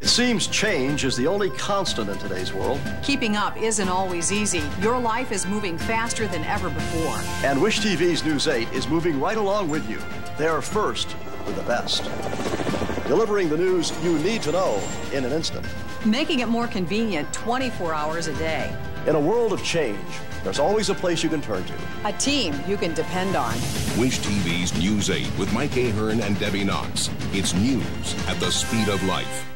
It seems change is the only constant in today's world. Keeping up isn't always easy. Your life is moving faster than ever before. And Wish TV's News 8 is moving right along with you. They're first with the best. Delivering the news you need to know in an instant. Making it more convenient 24 hours a day. In a world of change, there's always a place you can turn to. A team you can depend on. Wish TV's News 8 with Mike Ahern and Debby Knox. It's news at the speed of life.